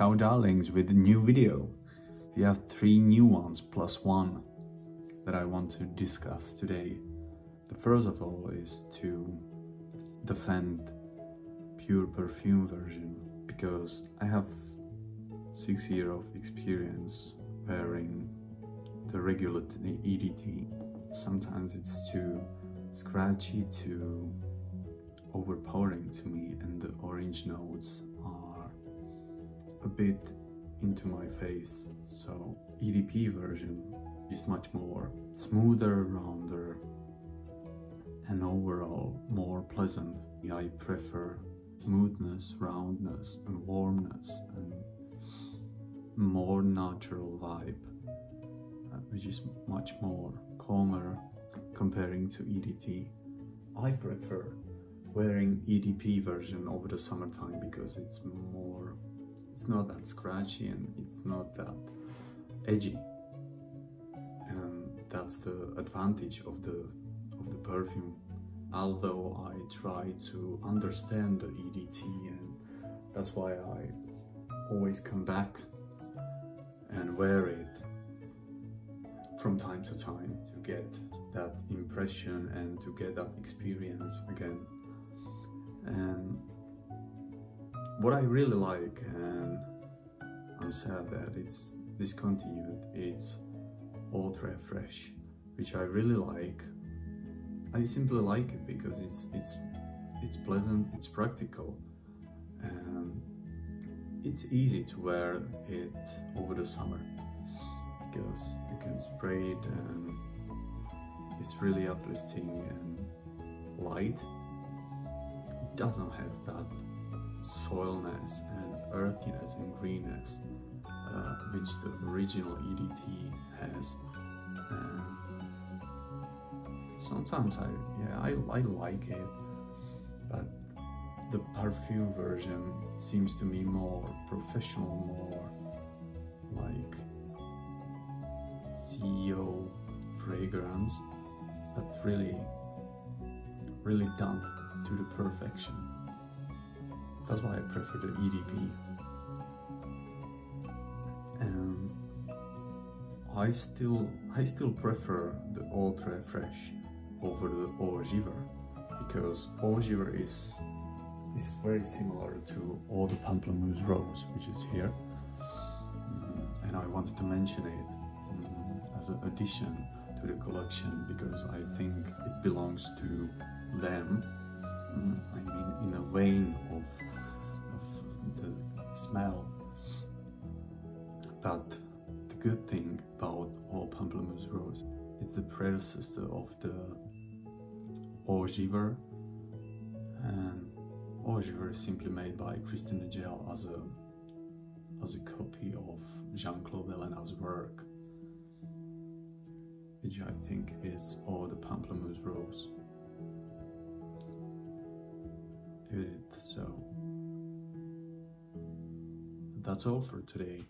Ciao darlings with a new video. We have three new ones plus one that I want to discuss today. The first of all is to defend pure perfume version because I have six years of experience wearing the regular EDT. Sometimes it's too scratchy, too overpowering to me and the orange notes a bit into my face. So EDP version is much more smoother, rounder and overall more pleasant. I prefer smoothness, roundness and warmness and more natural vibe uh, which is much more calmer comparing to EDT. I prefer wearing EDP version over the summertime because it's more it's not that scratchy and it's not that edgy. And that's the advantage of the of the perfume. Although I try to understand the EDT and that's why I always come back and wear it from time to time to get that impression and to get that experience again. And what I really like Sad that it's discontinued it's Ultra Fresh which I really like. I simply like it because it's it's it's pleasant it's practical and it's easy to wear it over the summer because you can spray it and it's really uplifting and light. It doesn't have that soilness and earthiness and greenness which the original EDT has. And sometimes I, yeah, I, I like it, but the perfume version seems to me more professional, more like CEO fragrance, but really, really done to the perfection. That's why I prefer the EDP. I still I still prefer the Ultra Fresh over the Eau Givrée because Eau Givrée is is very similar to Eau de Pamplemousse Rose, which is here. Mm, and I wanted to mention it um, as an addition to the collection because I think it belongs to them Mm, I mean in a vein of, of the smell. But good thing about all Pamplemousse Rose is the predecessor of the Eau Givrée and Eau Givrée is simply made by Christine Nagel as a as a copy of Jean-Claude Ellena's work which I think is Eau de Pamplemousse Rose it. So that's all for today.